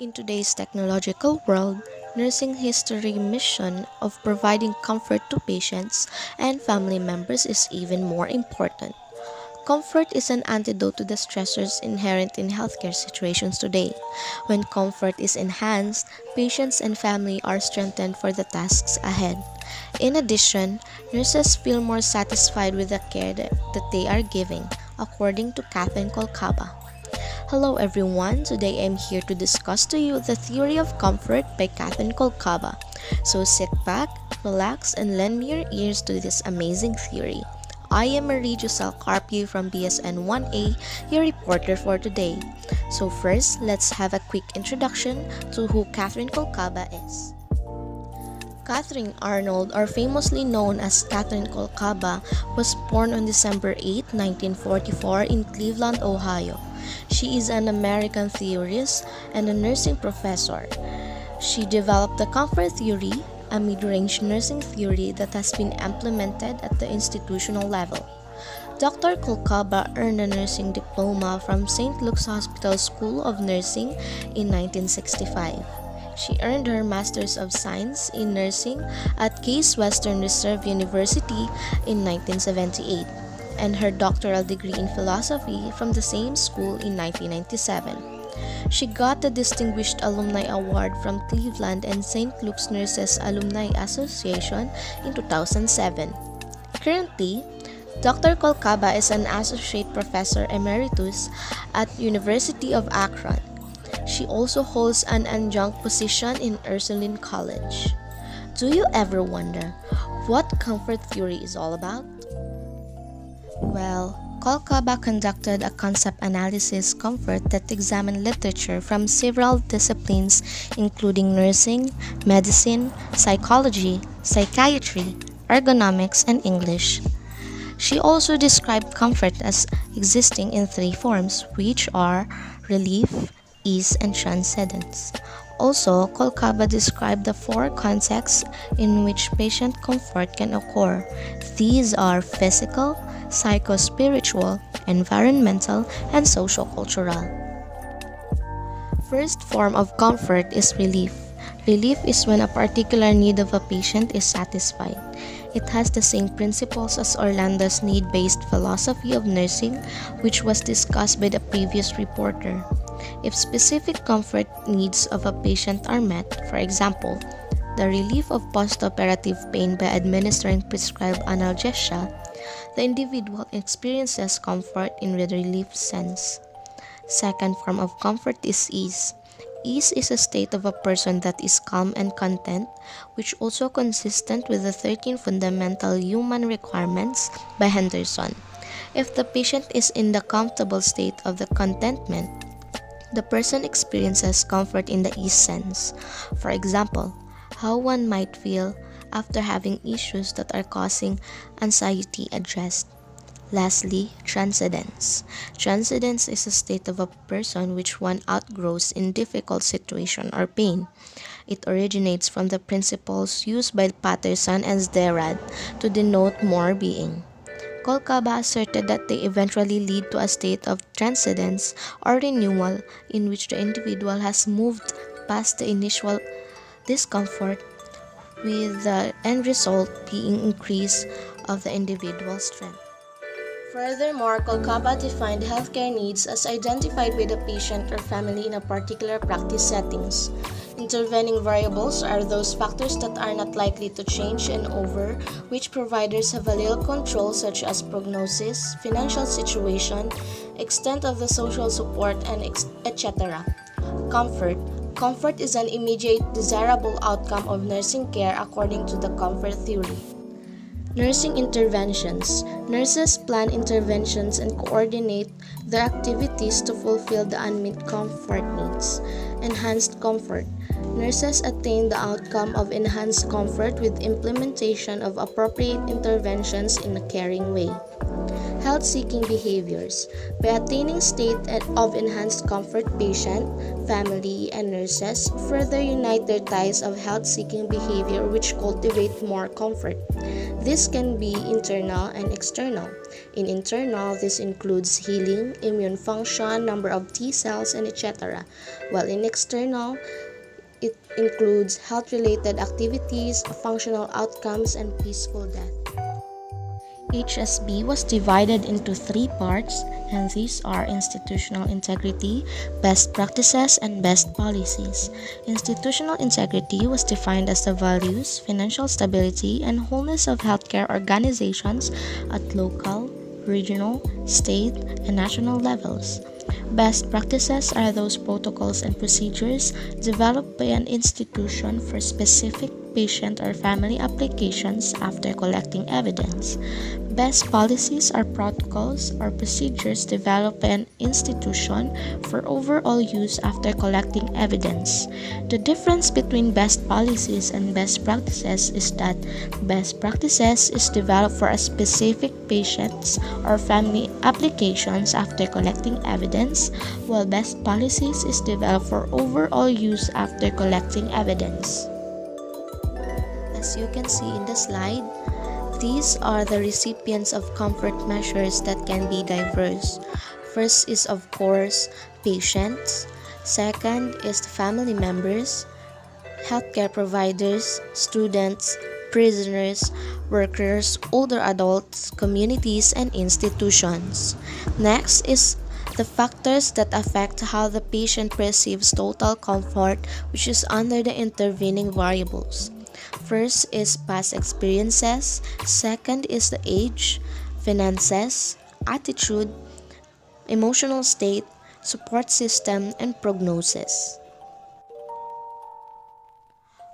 In today's technological world, nursing history mission of providing comfort to patients and family members is even more important. Comfort is an antidote to the stressors inherent in healthcare situations today. When comfort is enhanced, patients and family are strengthened for the tasks ahead. In addition, nurses feel more satisfied with the care that, they are giving, according to Kathleen Kolcaba. Hello everyone, today I'm here to discuss to you the theory of comfort by Kathleen Kolcaba. So sit back, relax, and lend me your ears to this amazing theory. I am Marie Joselle Carpio from BSN 1A, your reporter for today. So first, let's have a quick introduction to who Katharine Kolcaba is. Katharine Arnold, or famously known as Katharine Kolcaba, was born on December 8, 1944 in Cleveland, Ohio. She is an American theorist and a nursing professor. She developed the comfort theory, a mid-range nursing theory that has been implemented at the institutional level. Dr. Kolcaba earned a nursing diploma from St. Luke's Hospital School of Nursing in 1965. She earned her Master's of Science in Nursing at Case Western Reserve University in 1978 and her doctoral degree in philosophy from the same school in 1997. She got the Distinguished Alumni Award from Cleveland and St. Luke's Nurses Alumni Association in 2007. Currently, Dr. Kolcaba is an associate professor emeritus at University of Akron. She also holds an adjunct position in Ursuline College. Do you ever wonder what comfort theory is all about? Well, Kolcaba conducted a concept analysis comfort that examined literature from several disciplines including nursing, medicine, psychology, psychiatry, ergonomics, and English. She also described comfort as existing in three forms, which are relief, ease, and transcendence. Also, Kolcaba described the four contexts in which patient comfort can occur. These are physical, psycho-spiritual, environmental, and social-cultural. First form of comfort is relief. Relief is when a particular need of a patient is satisfied. It has the same principles as Orlando's need-based philosophy of nursing, which was discussed by the previous reporter. If specific comfort needs of a patient are met, for example, the relief of postoperative pain by administering prescribed analgesia, the individual experiences comfort in the relief sense. Second form of comfort is ease. Ease is a state of a person that is calm and content, which also consistent with the 13 fundamental human requirements by Henderson. If the patient is in the comfortable state of the contentment, the person experiences comfort in the ease sense. For example, how one might feel after having issues that are causing anxiety addressed. Lastly, transcendence. Transcendence is a state of a person which one outgrows in difficult situation or pain. It originates from the principles used by Paterson and Zderad to denote more being. Kolcaba asserted that they eventually lead to a state of transcendence or renewal in which the individual has moved past the initial discomfort with the end result being increase of the individual strength. Furthermore, Kolcaba defined healthcare needs as identified by the patient or family in a particular practice settings. Intervening variables are those factors that are not likely to change and over which providers have a little control such as prognosis, financial situation, extent of the social support, and etc. Comfort Comfort is an immediate desirable outcome of nursing care according to the comfort theory. Nursing interventions. Nurses plan interventions and coordinate their activities to fulfill the unmet comfort needs. Enhanced comfort. Nurses attain the outcome of enhanced comfort with implementation of appropriate interventions in a caring way. Health seeking behaviors. By attaining state of enhanced comfort, patient, family, and nurses further unite their ties of health seeking behavior which cultivate more comfort. This can be internal and external. In internal, this includes healing, immune function, number of T cells, and etc. While in external, it includes health related activities, functional outcomes, and peaceful death. HSB was divided into three parts, and these are institutional integrity, best practices, and best policies. Institutional integrity was defined as the values, financial stability, and wholeness of healthcare organizations at local, regional, state, and national levels. Best practices are those protocols and procedures developed by an institution for specific patient or family applications after collecting evidence. Best policies are protocols or procedures developed by an institution for overall use after collecting evidence. The difference between best policies and best practices is that best practices is developed for a specific patient's or family applications after collecting evidence, while best policies is developed for overall use after collecting evidence. As you can see in the slide, these are the recipients of comfort measures that can be diverse. First is, of course, patients. Second is the family members, healthcare providers, students, prisoners, workers, older adults, communities, and institutions. Next is the factors that affect how the patient perceives total comfort, which is under the intervening variables. First is past experiences, second is the age, finances, attitude, emotional state, support system, and prognosis.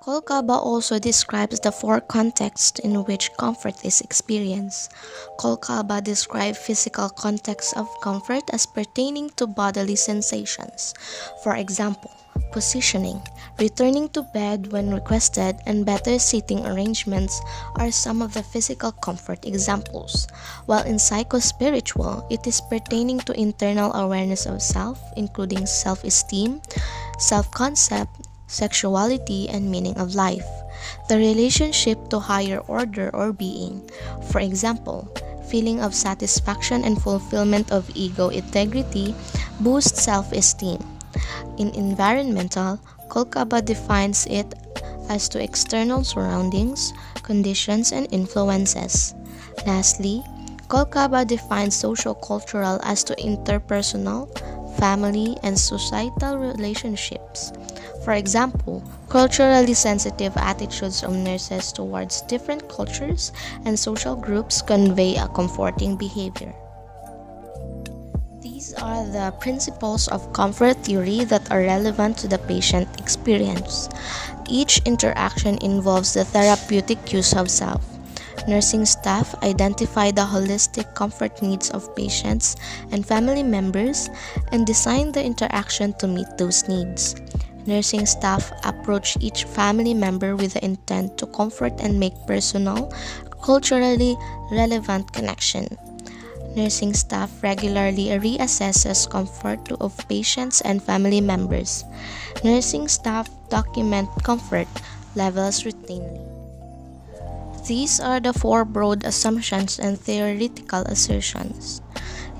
Kolcaba also describes the four contexts in which comfort is experienced. Kolcaba describes physical contexts of comfort as pertaining to bodily sensations. For example, positioning, returning to bed when requested, and better seating arrangements are some of the physical comfort examples. While in psychospiritual, it is pertaining to internal awareness of self, including self esteem, self concept, sexuality, and meaning of life. The relationship to higher order or being. For example, feeling of satisfaction and fulfillment of ego integrity boosts self esteem in environmental, Kolcaba defines it as to external surroundings, conditions, and influences. Lastly, Kolcaba defines social-cultural as to interpersonal, family, and societal relationships. For example, culturally sensitive attitudes of nurses towards different cultures and social groups convey a comforting behavior. These are the principles of comfort theory that are relevant to the patient experience. Each interaction involves the therapeutic use of self. Nursing staff identify the holistic comfort needs of patients and family members and design the interaction to meet those needs. Nursing staff approach each family member with the intent to comfort and make personal, culturally relevant connection nursing staff regularly reassesses comfort of patients and family members. Nursing staff document comfort levels routinely. These are the four broad assumptions and theoretical assertions.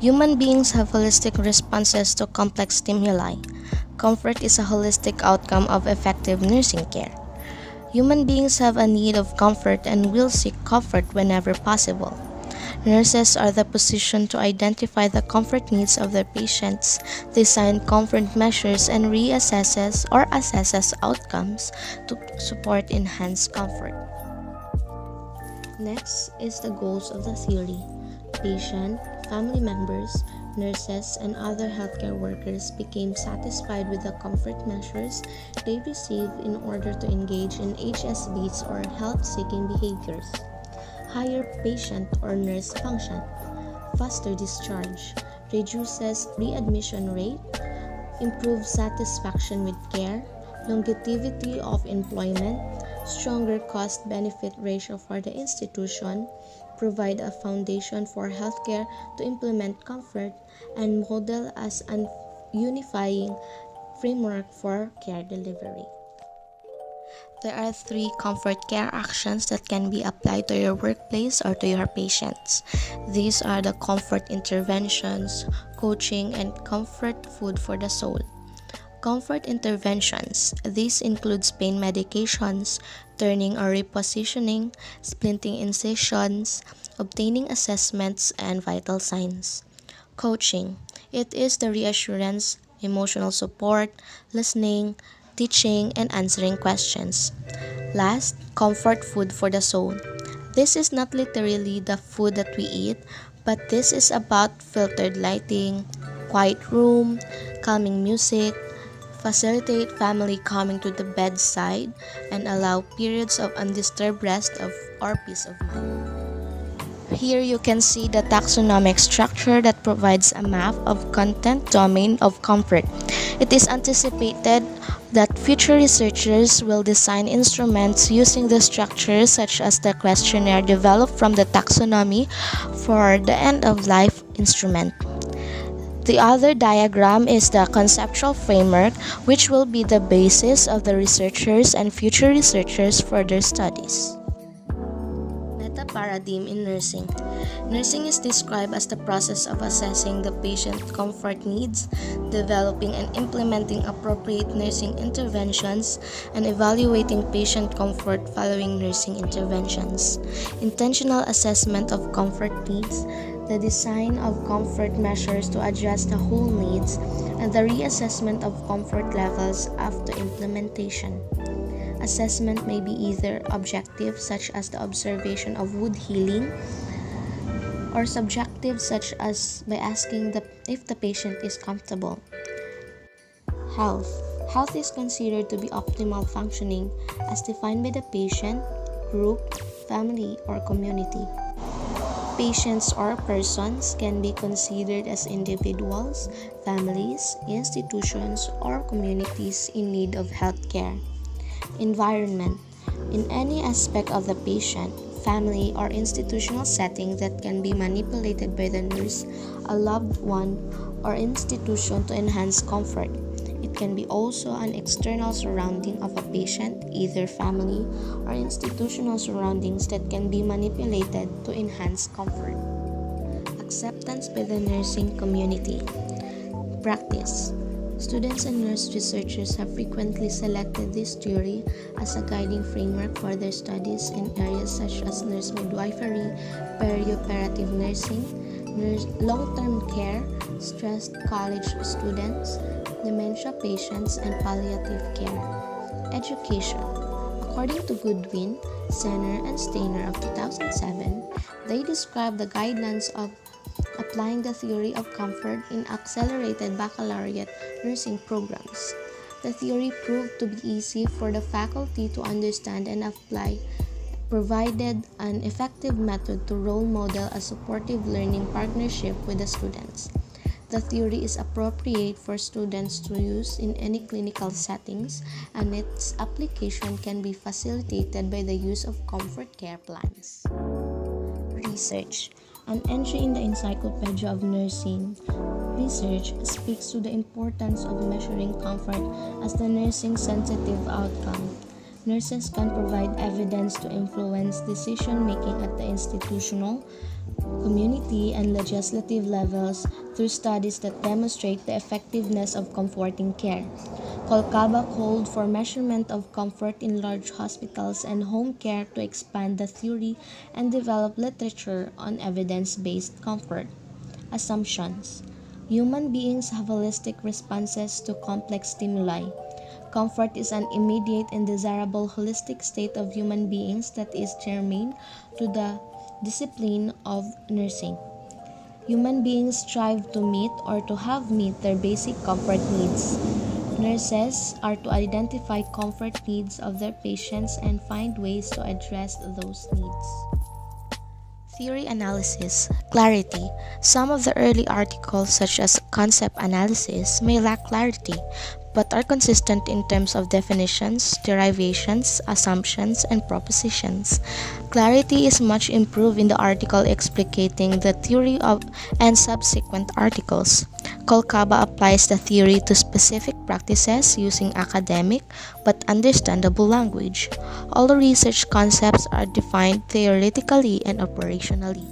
Human beings have holistic responses to complex stimuli. Comfort is a holistic outcome of effective nursing care. Human beings have a need of comfort and will seek comfort whenever possible. Nurses are the position to identify the comfort needs of their patients, design comfort measures, and reassesses or assesses outcomes to support enhanced comfort. Next is the goals of the theory. Patient, family members, nurses, and other healthcare workers became satisfied with the comfort measures they received in order to engage in HSBs or health seeking behaviors. Higher patient or nurse function, faster discharge, reduces readmission rate, improves satisfaction with care, longevity of employment, stronger cost benefit ratio for the institution, provide a foundation for healthcare to implement comfort, and model as an unifying framework for care delivery. There are three comfort care actions that can be applied to your workplace or to your patients. These are the comfort interventions, coaching, and comfort food for the soul. Comfort interventions. This includes pain medications, turning or repositioning, splinting incisions, obtaining assessments, and vital signs. Coaching. It is the reassurance, emotional support, listening, teaching, and answering questions. Last, comfort food for the soul. This is not literally the food that we eat, but this is about filtered lighting, quiet room, calming music, facilitate family coming to the bedside, and allow periods of undisturbed rest of or peace of mind. Here you can see the taxonomic structure that provides a map of content domain of comfort. It is anticipated that future researchers will design instruments using the structures such as the questionnaire developed from the taxonomy for the end of life instrument. The other diagram is the conceptual framework, which will be the basis of the researchers and future researchers' for their studies Meta paradigm in nursing. Nursing is described as the process of assessing the patient comfort needs, developing and implementing appropriate nursing interventions, and evaluating patient comfort following nursing interventions. Intentional assessment of comfort needs, the design of comfort measures to address the whole needs, and the reassessment of comfort levels after implementation. Assessment may be either objective, such as the observation of wound healing, or subjective, such as by asking the, if the patient is comfortable. Health. Health is considered to be optimal functioning as defined by the patient, group, family, or community. Patients or persons can be considered as individuals, families, institutions, or communities in need of health care. Environment in any aspect of the patient, family, or institutional setting that can be manipulated by the nurse, a loved one, or institution to enhance comfort. It can be also an external surrounding of a patient, either family or institutional surroundings that can be manipulated to enhance comfort. Acceptance by the nursing community. Practice. Students and nurse researchers have frequently selected this theory as a guiding framework for their studies in areas such as nurse midwifery, perioperative nursing, nurse long-term care, stressed college students, dementia patients, and palliative care. Education. According to Goodwin, Sener, and Steiner of 2007, they describe the guidelines of applying the theory of comfort in accelerated baccalaureate nursing programs. The theory proved to be easy for the faculty to understand and apply, provided an effective method to role model a supportive learning partnership with the students. The theory is appropriate for students to use in any clinical settings, and its application can be facilitated by the use of comfort care plans. Research an entry in the Encyclopedia of Nursing Research speaks to the importance of measuring comfort as the nursing sensitive outcome. Nurses can provide evidence to influence decision making at the institutional, community, and legislative levels through studies that demonstrate the effectiveness of comforting care. Kolcaba called for measurement of comfort in large hospitals and home care to expand the theory and develop literature on evidence-based comfort. Assumptions Human beings have holistic responses to complex stimuli. Comfort is an immediate and desirable holistic state of human beings that is germane to the discipline of nursing. Human beings strive to meet or to have meet their basic comfort needs. Nurses are to identify comfort needs of their patients and find ways to address those needs. Theory analysis, clarity. Some of the early articles, such as concept analysis, may lack clarity. But are consistent in terms of definitions, derivations, assumptions, and propositions. Clarity is much improved in the article explicating the theory of and subsequent articles. Kolcaba applies the theory to specific practices using academic but understandable language. All the research concepts are defined theoretically and operationally.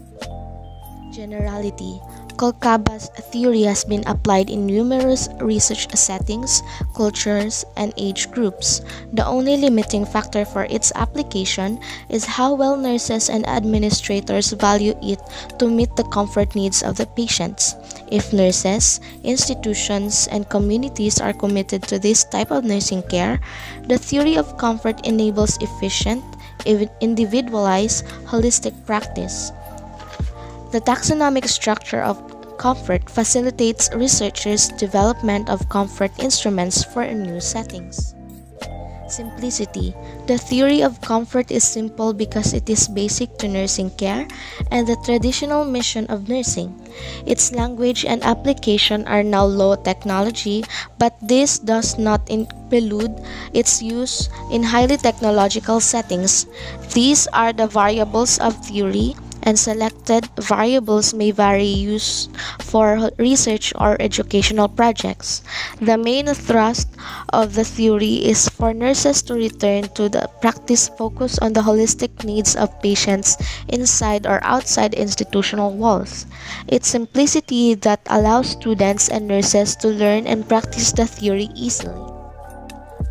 Generality Kolcaba's theory has been applied in numerous research settings, cultures, and age groups. The only limiting factor for its application is how well nurses and administrators value it to meet the comfort needs of the patients. If nurses, institutions, and communities are committed to this type of nursing care, the theory of comfort enables efficient, individualized, holistic practice. The taxonomic structure of comfort facilitates researchers' development of comfort instruments for new settings. Simplicity. The theory of comfort is simple because it is basic to nursing care and the traditional mission of nursing. Its language and application are now low technology, but this does not prelude its use in highly technological settings. These are the variables of theory and selected variables may vary use for research or educational projects. The main thrust of the theory is for nurses to return to the practice focused on the holistic needs of patients inside or outside institutional walls. Its simplicity that allows students and nurses to learn and practice the theory easily.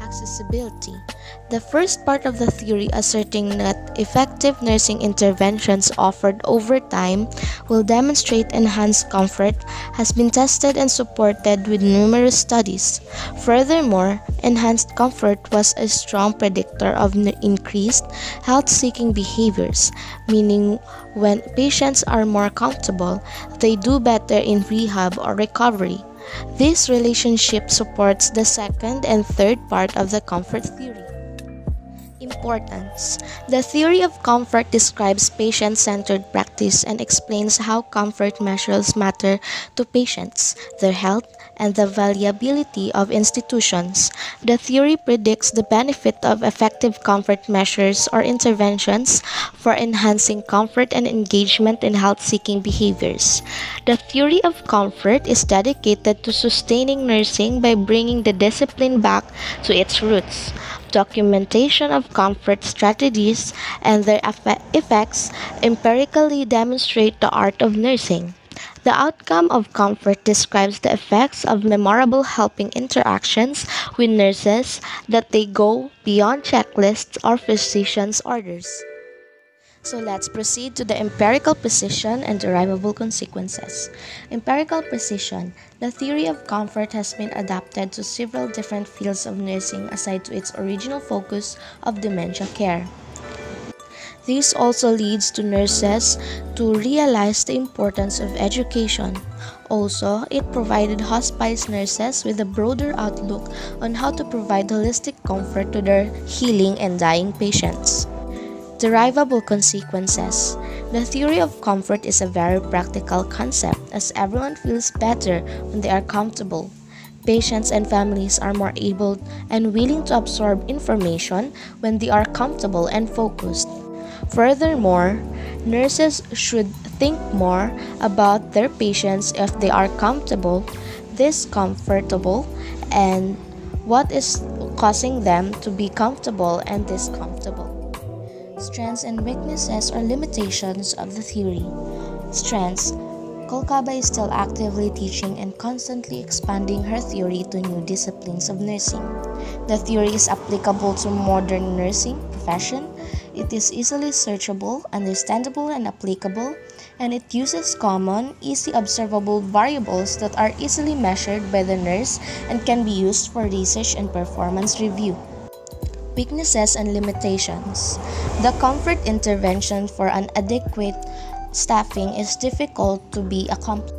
Accessibility the first part of the theory asserting that effective nursing interventions offered over time will demonstrate enhanced comfort has been tested and supported with numerous studies. Furthermore, enhanced comfort was a strong predictor of increased health seeking behaviors, meaning when patients are more comfortable, they do better in rehab or recovery. This relationship supports the second and third part of the comfort theory. Importance The theory of comfort describes patient centered practice and explains how comfort measures matter to patients, their health, and the valuability of institutions. The theory predicts the benefit of effective comfort measures or interventions for enhancing comfort and engagement in health seeking behaviors. The theory of comfort is dedicated to sustaining nursing by bringing the discipline back to its roots documentation of comfort strategies and their effects empirically demonstrate the art of nursing. The outcome of comfort describes the effects of memorable helping interactions with nurses that they go beyond checklists or physician's orders. So let's proceed to the empirical precision and derivable consequences. Empirical precision. The theory of comfort has been adapted to several different fields of nursing aside to its original focus of dementia care. This also leads to nurses to realize the importance of education. Also, it provided hospice nurses with a broader outlook on how to provide holistic comfort to their healing and dying patients. Derivable consequences. The theory of comfort is a very practical concept as everyone feels better when they are comfortable. Patients and families are more able and willing to absorb information when they are comfortable and focused. Furthermore, nurses should think more about their patients if they are comfortable, discomfortable, and what is causing them to be comfortable and discomfortable strengths and weaknesses or limitations of the theory. Strengths Kolcaba is still actively teaching and constantly expanding her theory to new disciplines of nursing. The theory is applicable to modern nursing profession. It is easily searchable, understandable, and applicable, and it uses common, easy observable variables that are easily measured by the nurse and can be used for research and performance review. Weaknesses and limitations. The comfort intervention for an adequate staffing is difficult to be accomplished.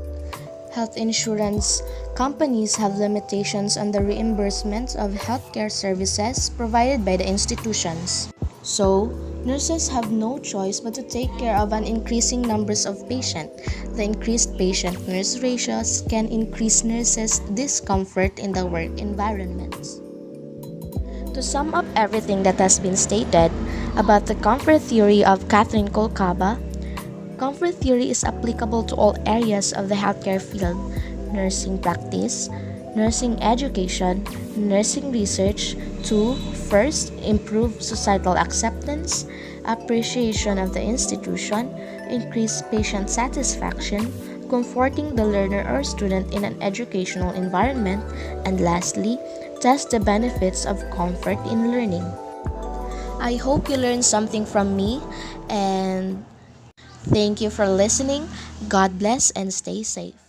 Health insurance companies have limitations on the reimbursement of healthcare services provided by the institutions. So, Nurses have no choice but to take care of an increasing numbers of patients. The increased patient-nurse ratios can increase nurses' discomfort in the work environments. To sum up everything that has been stated about the comfort theory of Katharine Kolcaba, comfort theory is applicable to all areas of the healthcare field, nursing practice, nursing education, nursing research to first improve societal acceptance, appreciation of the institution, increase patient satisfaction, comforting the learner or student in an educational environment, and lastly, test the benefits of comfort in learning. I hope you learned something from me and thank you for listening. God bless and stay safe.